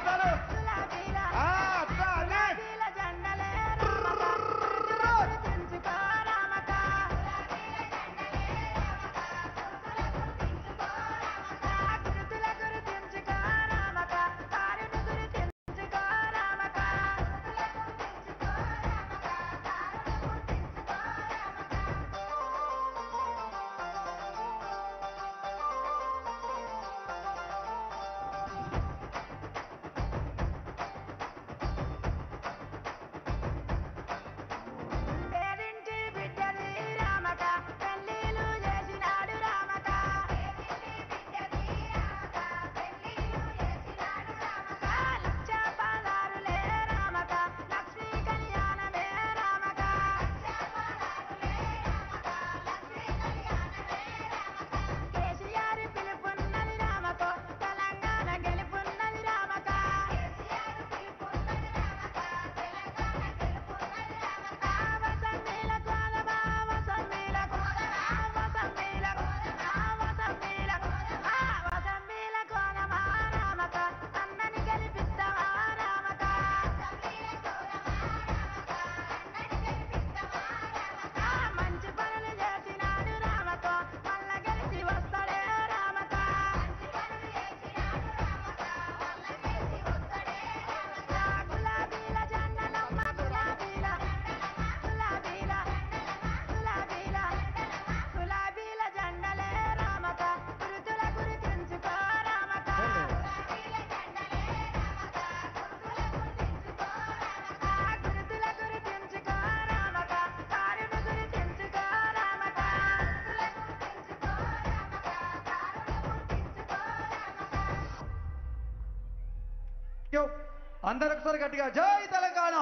Bravo! అందరూ ఒకసారి గట్టిగా జై తెలంగాణ.